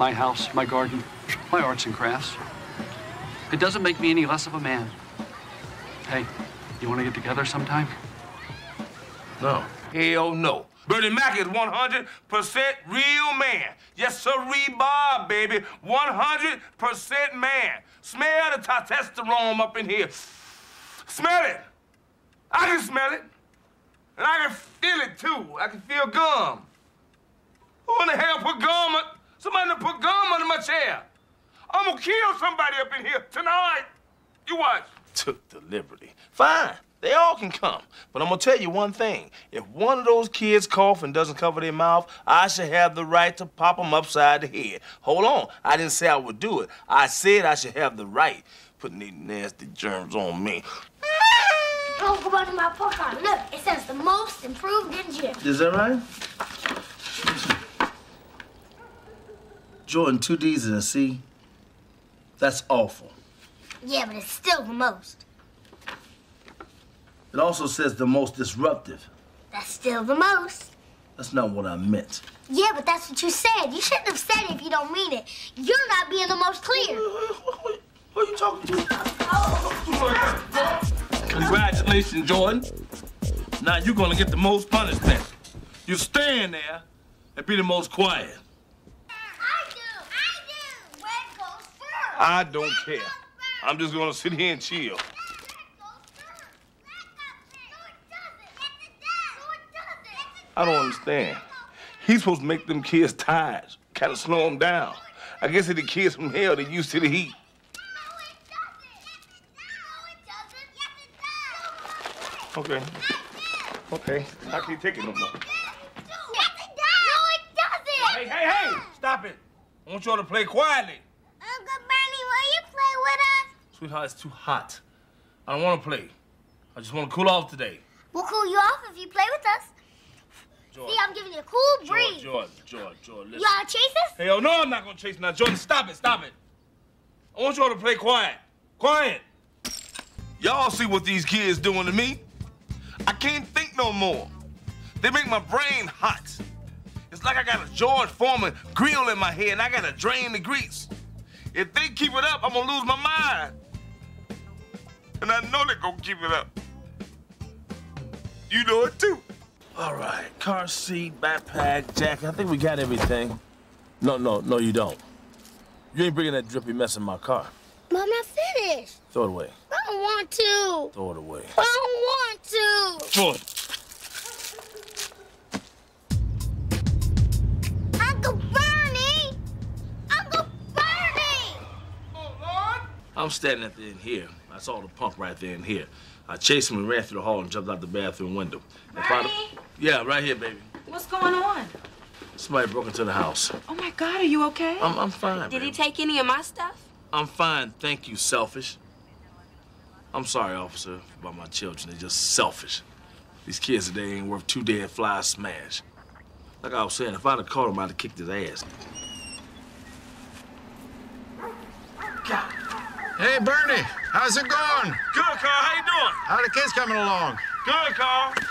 my house, my garden, my arts and crafts. It doesn't make me any less of a man. Hey, you want to get together sometime? No. Hell no. Bernie Mac is 100% real man. Yes, sir, Bob, baby. 100% man. Smell the testosterone up in here. Smell it. I can smell it. And I can feel it, too. I can feel gum. Who in the hell put gum? Somebody put gum under my chair. I'm gonna kill somebody up in here tonight. You watch. Took the liberty. Fine. They all can come. But I'm gonna tell you one thing. If one of those kids cough and doesn't cover their mouth, I should have the right to pop them upside the head. Hold on. I didn't say I would do it. I said I should have the right. Putting these nasty germs on me. Oh, go back to my Pokemon. Look, it says the most improved in gym. Is that right? Jordan, two D's and a C. That's awful. Yeah, but it's still the most. It also says the most disruptive. That's still the most. That's not what I meant. Yeah, but that's what you said. You shouldn't have said it if you don't mean it. You're not being the most clear. Who are you talking to? Congratulations, Jordan. Now you're gonna get the most punishment. You stand there and be the most quiet. I don't care. I'm just gonna sit here and chill. I don't understand. He's supposed to make them kids tired, kind of slow them down. I guess if the kids from hell, they're used to the heat. Okay. Okay. I can't take it no more. No one does it. Hey, hey, hey! Stop it! I want y'all to play quietly. Uncle Bernie, will you play with us? Sweetheart, it's too hot. I don't want to play. I just want to cool off today. We'll cool you off if you play with us. George. See, I'm giving you a cool breeze. George, George, George, listen. You wanna chase us? Hell no, I'm not gonna chase now. Jordan, stop it, stop it. I want y'all to play quiet. Quiet. Y'all see what these kids doing to me? I can't think no more. They make my brain hot. It's like I got a George Foreman grill in my head and I gotta drain the grease. If they keep it up, I'm gonna lose my mind. And I know they're gonna keep it up. You know it too. All right, car seat, backpack, jacket. I think we got everything. No, no, no, you don't. You ain't bringing that drippy mess in my car. But I'm not finished. Throw it away. I don't want to. Throw it away. I don't want to. Throw it. I'm standing at the end here. I saw the punk right there in here. I chased him and ran through the hall and jumped out the bathroom window. And found Yeah, right here, baby. What's going on? Somebody broke into the house. Oh my God, are you okay? I'm, I'm fine. Did he take any of my stuff? I'm fine, thank you, selfish. I'm sorry, officer, about my children. They're just selfish. These kids today ain't worth two dead flies smash. Like I was saying, if I'd have caught him, I'd have kicked his ass. Hey, Bernie, how's it going? Good, Carl. How you doing? How the kids coming along? Good, Carl.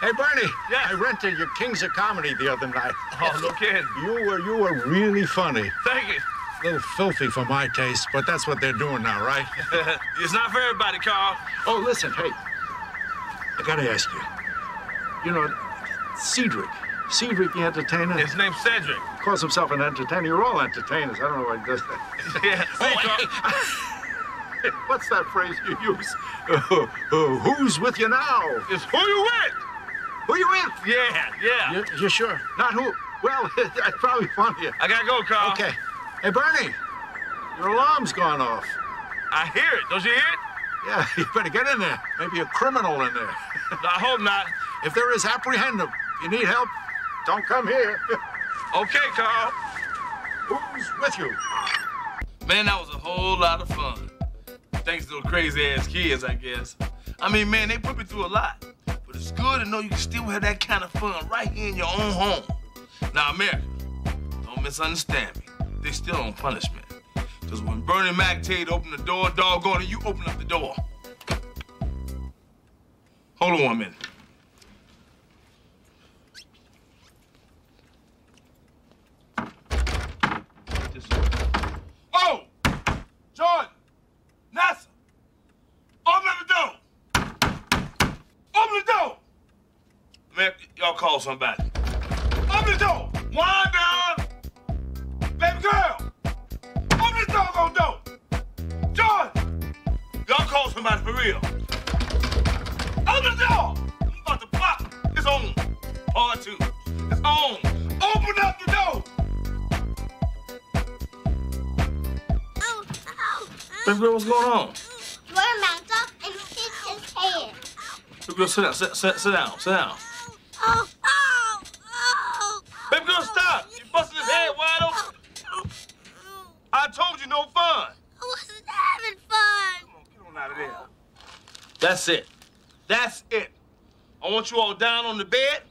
Hey, Bernie. Yeah. I rented your Kings of Comedy the other night. Oh, no kidding. You were you were really funny. Thank you. A little filthy for my taste, but that's what they're doing now, right? it's not for everybody, Carl. oh, listen, hey. I gotta ask you. You know, Cedric. Cedric, the entertainer. His name's Cedric. Calls himself an entertainer. You're all entertainers. I don't know why he does that. Yeah. Oh, Carl. What's that phrase you use? Uh, uh, who's with you now? It's who you with? Who you with? Yeah, yeah. You, you sure? Not who? Well, that's probably funnier. I gotta go, Carl. Okay. Hey, Bernie, your alarm's gone off. I hear it. Don't you hear it? Yeah, you better get in there. Maybe a criminal in there. I hope not. If there is, apprehend him. You need help? Don't come here. Okay, Carl. Who's with you? Man, that was a whole lot of fun. Thanks to those crazy ass kids, I guess. I mean, man, they put me through a lot. But it's good to know you can still have that kind of fun right here in your own home. Now, America, don't misunderstand me. They still on punishment. Because when Bernie Mac tell you to open the door, doggone it, you open up the door. Hold on one minute. Call somebody. Open the door! Wanda! Baby girl! Open this doggone door! Jordan! Y'all call somebody for real. Open the door! I'm about to pop. It's on. Part two. It's on. Open up the door! Oh, oh, Baby girl, what's going on? Jordan mounts up and hits his head. Baby girl, sit down. Sit, sit, sit down. Sit down. Oh, oh, oh. Baby girl, stop! You busting his head wide open. I told you no fun. I wasn't having fun. Come on, get on out of there. That's it. That's it. I want you all down on the bed.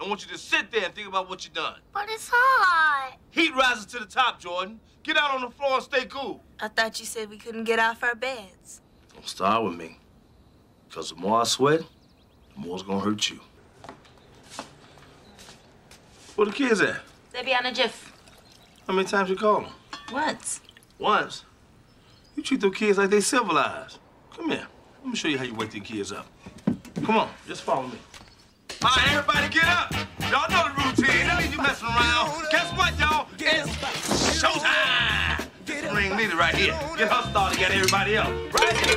I want you to sit there and think about what you've done. But it's hot. Heat rises to the top, Jordan. Get out on the floor and stay cool. I thought you said we couldn't get off our beds. Don't start with me. Because the more I sweat, the more it's gonna hurt you. Where the kids at? They be on a jiff. How many times you call them? Once. Once. You treat those kids like they civilized. Come here. Let me show you how you wake the kids up. Come on, just follow me. All right, everybody get up. Y'all know the routine. Don't need you messing around. Guess what, y'all? It's showtime. This ring leader right here. Get her started, get everybody else. Right here.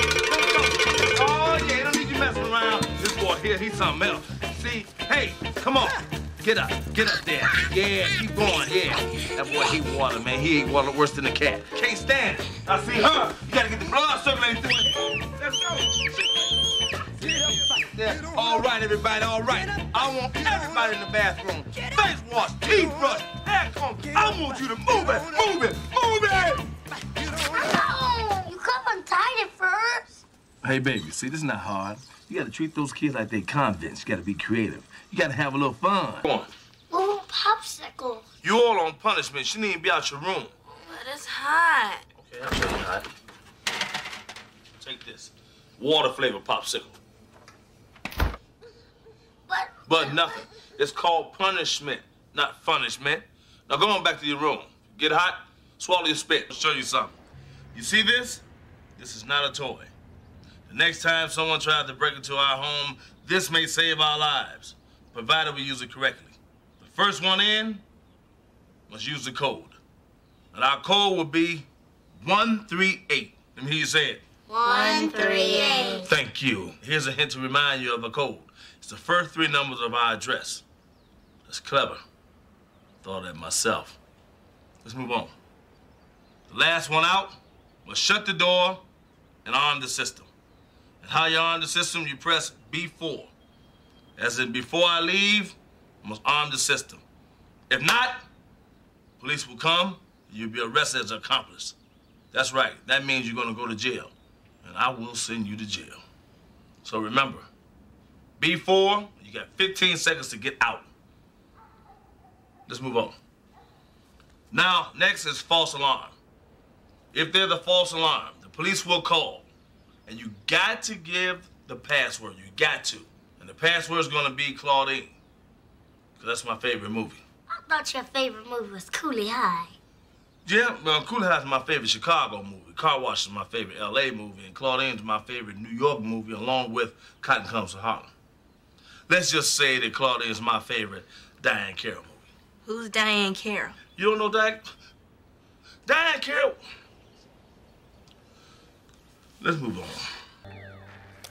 Oh, yeah, don't need you messing around. This boy here, he's something else. See? Hey, come on. Get up. Get up there. Yeah, keep going. Yeah. That boy, he water, man. He ain't water worse than a cat. Can't stand it. I see her. You gotta get the blood circulating through it. Let's go. Yeah. All right, everybody, all right. I want everybody in the bathroom. Face wash, teeth brush, hair comb. I want you to move it, move it, move it. Oh, you come untied it first. Hey, baby, see, this is not hard. You gotta treat those kids like they convicts. You gotta be creative. You gotta have a little fun. Come on. Little popsicle. You all on punishment. She need to be out your room. But it's hot. Okay, I'll show you how. Take this. Water flavored popsicle. But But nothing. It's called punishment, not punishment. Now go on back to your room. Get hot, swallow your spit. I'll show you something. You see this? This is not a toy. The next time someone tries to break into our home, this may save our lives, provided we use it correctly. The first one in must use the code. And our code will be 138. Let me hear you say it. one, three, eight. Thank you. Here's a hint to remind you of the code. It's the first three numbers of our address. That's clever. Thought of that myself. Let's move on. The last one out must shut the door and arm the system. And how you arm the system, you press B4. As in, before I leave, I must arm the system. If not, police will come, you'll be arrested as an accomplice. That's right. That means you're gonna go to jail. And I will send you to jail. So remember, B4, you got 15 seconds to get out. Let's move on. Now, next is false alarm. If there's a false alarm, the police will call. And you got to give the password. You got to. And the password's gonna be Claudine. Because that's my favorite movie. I thought your favorite movie was Cooley High. Yeah, well, Cooley House is my favorite Chicago movie. Car Wash is my favorite LA movie. And Claudine's my favorite New York movie, along with Cotton Comes to Harlem. Let's just say that Claudine is my favorite Diahann Carroll movie. Who's Diahann Carroll? You don't know Diahann? Diahann Carroll. Let's move on.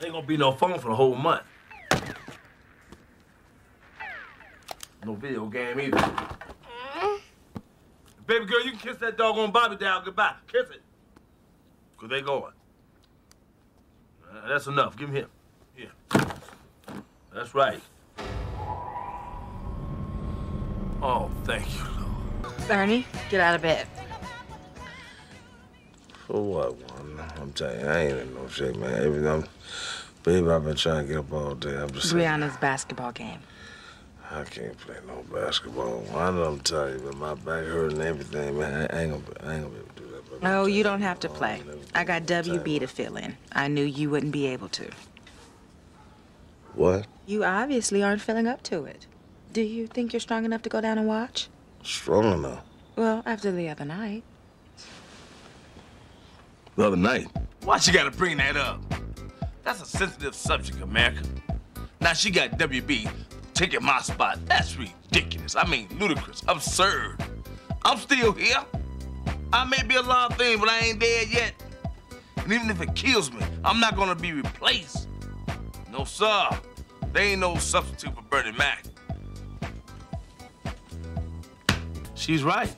Ain't gonna be no phone for the whole month. No video game either. Baby girl, you can kiss that doggone Bobby down goodbye. Kiss it. Cause they going. Uh, that's enough. Give him here. Here. That's right. Oh, thank you, Lord. Bernie, get out of bed. For what, one? I'm telling you, I ain't in no shape, man. Every time, baby, I've been trying to get up all day. I'm just Brianna's basketball game. I can't play no basketball. I know I'm tired, but my back hurting and everything, man. I ain't gonna, I ain't gonna be able to do that. baby. Oh, you don't have to play. I got WB tired. to fill in. I knew you wouldn't be able to. What? You obviously aren't feeling up to it. Do you think you're strong enough to go down and watch? Strong enough. Well, after the other night. The other night. Why she gotta bring that up? That's a sensitive subject, America. Now she got WB taking my spot. That's ridiculous. I mean, ludicrous, absurd. I'm still here. I may be a long thing, but I ain't dead yet. And even if it kills me, I'm not gonna be replaced. No, sir. They ain't no substitute for Bernie Mac. She's right.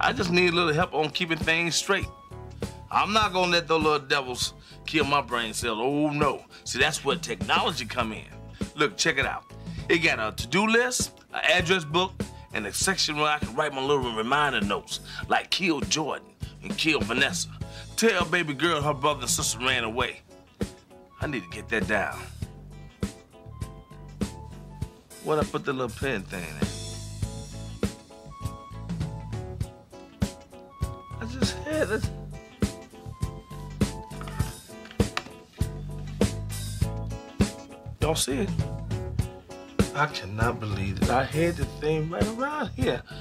I just need a little help on keeping things straight. I'm not gonna let those little devils kill my brain cells. Oh no. See, that's where technology come in. Look, check it out. It got a to-do list, an address book, and a section where I can write my little reminder notes, like kill Jordan and kill Vanessa. Tell baby girl her brother and sister ran away. I need to get that down. What I put the little pen thing in? I just had it. Y'all see it? I cannot believe that I had the thing right around here.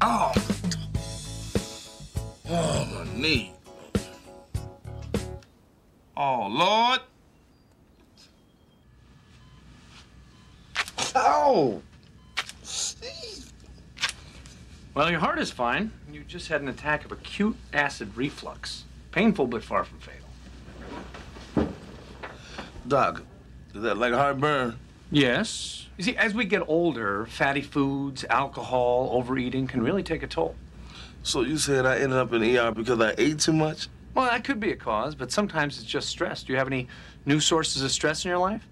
Oh. Oh, my knee. Oh, Lord. Oh! Well, your heart is fine. You just had an attack of acute acid reflux. Painful, but far from fatal. Doc, is that like heartburn? Yes. You see, as we get older, fatty foods, alcohol, overeating can really take a toll. So you said I ended up in the ER because I ate too much? Well, that could be a cause, but sometimes it's just stress. Do you have any new sources of stress in your life?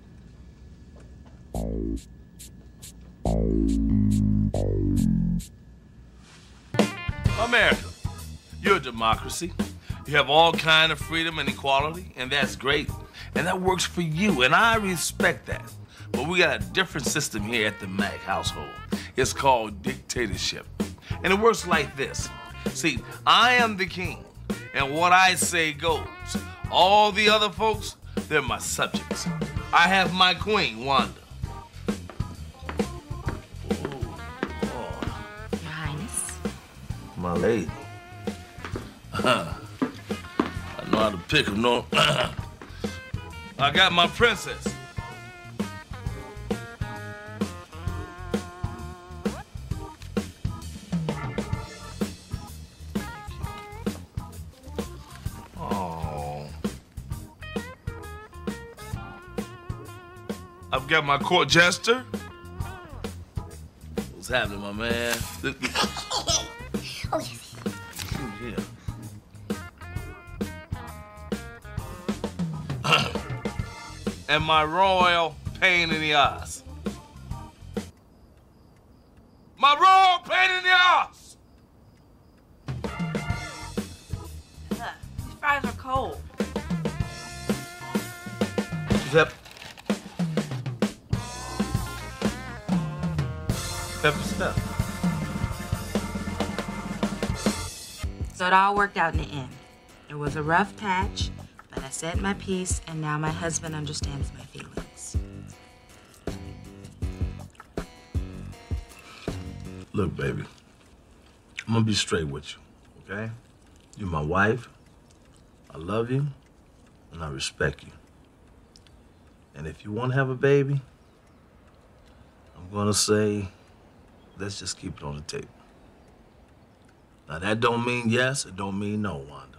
America, you're a democracy. You have all kind of freedom and equality, and that's great. And that works for you, and I respect that. But we got a different system here at the Mac household. It's called dictatorship. And it works like this. See, I am the king, and what I say goes. All the other folks, they're my subjects. I have my queen, Wanda. Your Highness. My lady. I know how to pick 'em, no? I got my princess. Oh. I've got my court jester. What's happening, my man? Look- Oh, yes. And my royal pain in the ass. My royal pain in the ass! These fries are cold. Pep. Pepper stuff. So it all worked out in the end. It was a rough patch, said my piece, and now my husband understands my feelings. Look, baby, I'm gonna be straight with you, okay? You're my wife. I love you, and I respect you. And if you want to have a baby, I'm gonna say, let's just keep it on the table. Now that don't mean yes, it don't mean no, Wanda.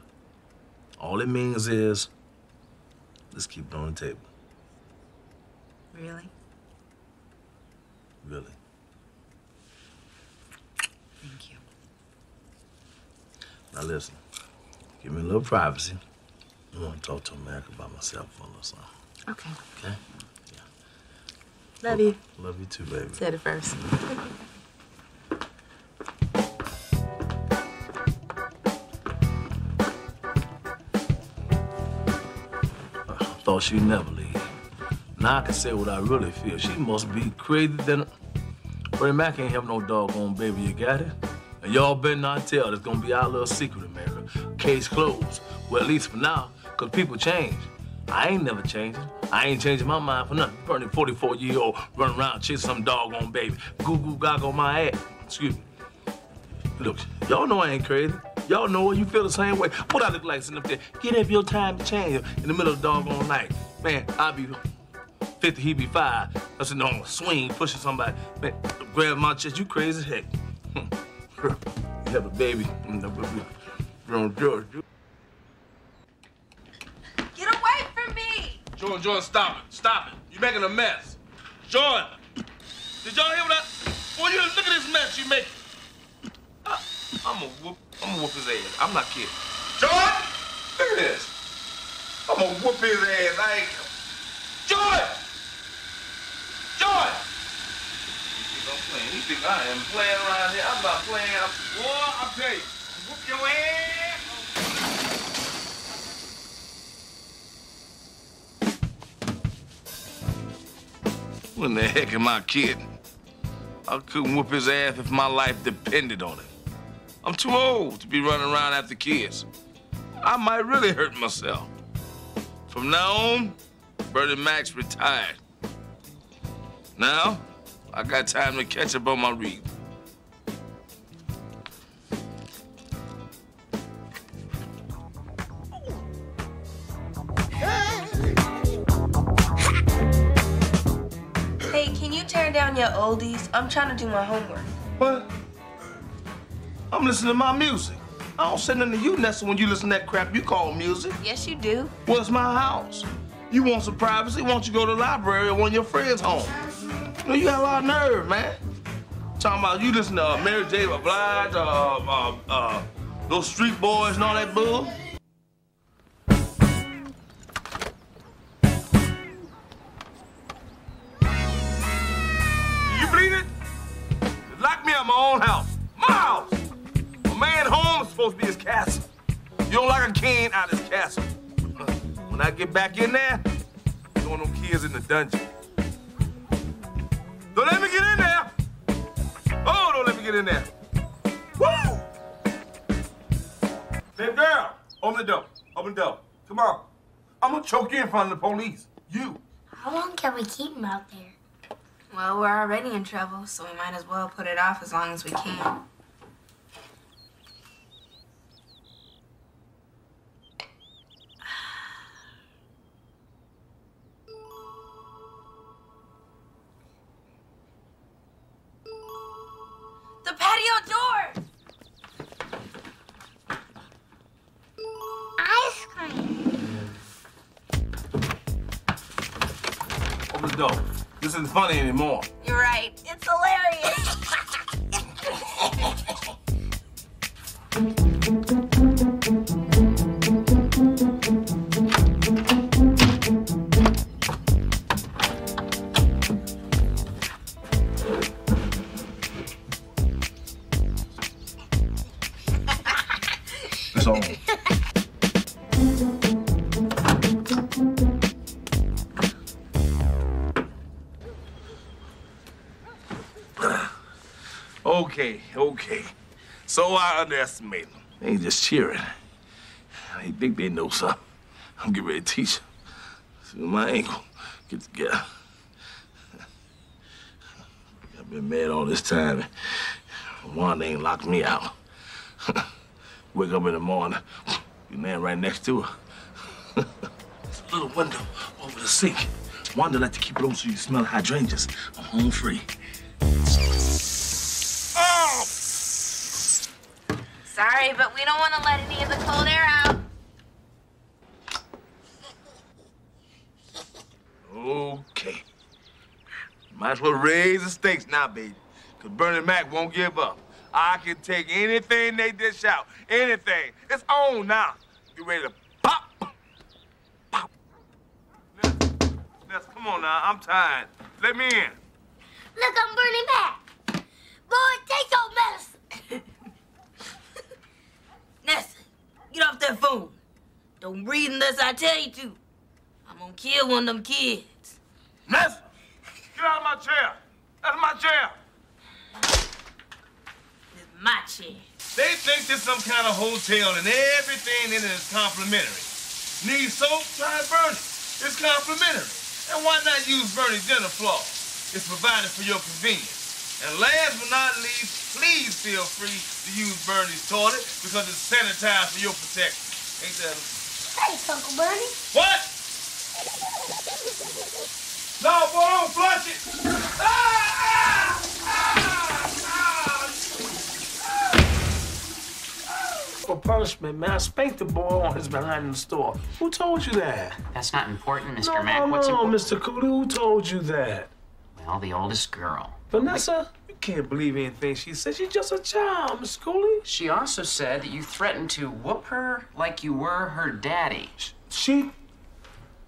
All it means is, let's keep it on the table. Really? Really. Thank you. Now listen, give me a little privacy. I want to talk to America about myself for a little something. Okay. Okay? Yeah. Love you. Love you too, baby. Said it first. Mm-hmm. She'd never leave. Now I can say what I really feel. She must be crazy than. Freddie Mac ain't have no doggone baby, you got it? And y'all better not tell. It's gonna be our little secret, America. Case closed. Well, at least for now, because people change. I ain't never changing. I ain't changing my mind for nothing. Bernie, 44 year old, running around chasing some doggone baby. Goo goo gaga on my ass. Excuse me. Look, y'all know I ain't crazy. Y'all know it. You feel the same way. What I look like sitting up there? Get up your time to change in the middle of the doggone night. Man, I'll be 50, he be five. I said, on a swing, pushing somebody. Man, grab my chest, you crazy as heck. you hmm. have a baby. Mm, Wrong George. Get away from me! Jordan, Jordan, stop it. Stop it. You're making a mess. Jordan, did y'all hear what I... Boy, you look at this mess you making. I, I'm gonna whoop, I'm gonna whoop his ass. I'm not kidding. Jordan, look at this. I'm gonna whoop his ass. I ain't... Jordan! Jordan! You think I'm playing? You think I am playing around here? I'm not playing. I'm... Boy, I'll tell you. Whoop your ass. When the heck am I kidding? I couldn't whoop his ass if my life depended on it. I'm too old to be running around after kids. I might really hurt myself. From now on, Bernie Mac's retired. Now, I got time to catch up on my reading. Hey, can you turn down your oldies? I'm trying to do my homework. What? I'm listening to my music. I don't say nothing to you, Nessa, when you listen to that crap you call music. Yes, you do. Well, it's my house. You want some privacy? Why don't you go to the library or one of your friends' home? You, know, you got a lot of nerve, man. Talking about you listen to uh, Mary J. Blige, uh, uh, uh, those street boys and all that bull. You believe it? Lock me in my own house. Supposed to be his castle. You don't like a king out of his castle. When I get back in there, you want them kids in the dungeon. Don't let me get in there. Oh, don't let me get in there. Woo! Hey, girl, open the door. Open the door. Come on. I'm gonna choke you in front of the police. You. How long can we keep him out there? Well, we're already in trouble, so we might as well put it off as long as we can. Isn't funny anymore. You're right. It's hilarious. It's on. Okay, okay. So I underestimate them. They ain't just cheering. They think they know something. I'm getting ready to teach them. See my ankle. Get together. I've been mad all this time. Wanda ain't locked me out. Wake up in the morning, you laying right next to her. There's a little window over the sink. Wanda like to keep it open so you smell hydrangeas. I'm home free. Oh! Sorry, but we don't want to let any of the cold air out. Okay. Might as well raise the stakes now, baby. Because Bernie Mac won't give up. I can take anything they dish out. Anything. It's on now. You ready to pop? Pop. Ness, Ness, come on now. I'm tired. Let me in. Look, I'm Bernie Mac. Boy, take your medicine. Nessa, get off that phone. Don't breathe unless I tell you to. I'm gonna kill one of them kids. Ness, get out of my chair. That's my chair. This is my chair. They think this some kind of hotel and everything in it is complimentary. Need soap? Try Bernie. It's complimentary. And why not use Bernie's dinner floss? It's provided for your convenience. And last but not least, please feel free to use Bernie's toilet because it's sanitized for your protection. Ain't that? Thanks, Uncle Bernie. What? No, boy, don't flush it. Ah, ah, For punishment, man, I spanked the boy on his behind in the store. Who told you that? That's not important, Mr. No, Mack. no, What's no, important? Mr. Cooley, who told you that? Well, the oldest girl. Vanessa, you can't believe anything she said. She's just a child, Miss Cooley. She also said that you threatened to whoop her like you were her daddy. She,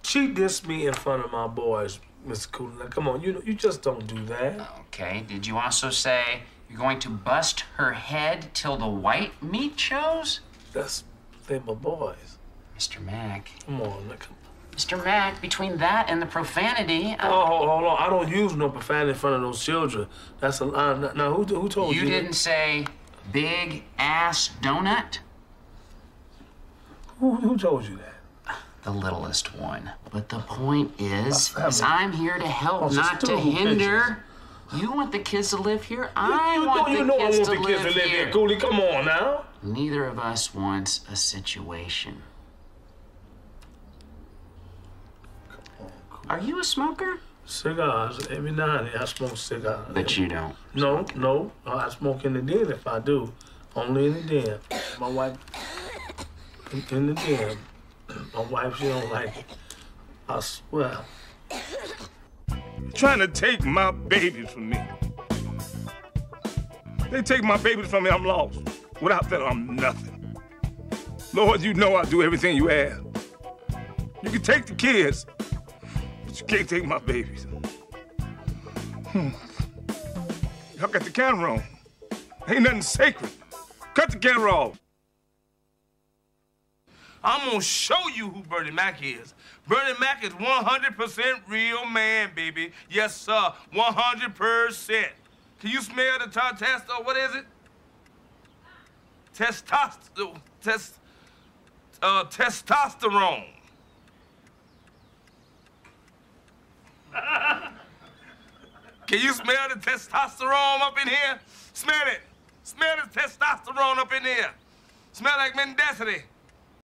she dissed me in front of my boys, Miss Cooley. Now, come on, you know, you just don't do that. Okay, did you also say you're going to bust her head till the white meat shows? That's they my boys. Mr. Mack. Come on, now, come Mr. Mack, between that and the profanity, Oh, hold hold on. I don't use no profanity in front of those children. That's a lie. Now, who, who told you? you didn't say big ass donut? Who, who told you that? The littlest one. But the point is, Uh, is I'm here to help, Oh, not to hinder. You want the kids to live here. I you want the you know kids I want to the live kids to live here. here. Cooley, come on now. Neither of us wants a situation. Are you a smoker? Cigars. Every now and then I smoke cigars. But you don't. No, no. Uh, I smoke in the den if I do. Only in the den. My wife, in, in the den. My wife, she don't like it. I swear. Trying to take my babies from me. They take my babies from me, I'm lost. Without them, I'm nothing. Lord, you know I do everything you ask. You can take the kids, but you can't take my babies. Hmm. Y'all got the camera on. Ain't nothing sacred. Cut the camera off. I'm gonna show you who Bernie Mac is. Bernie Mac is 100% real man, baby. Yes, sir. 100%. Can you smell the testo? What is it? Testosterone. Test, uh, testosterone. Can you smell the testosterone up in here? Smell it. Smell the testosterone up in here. Smell like mendacity.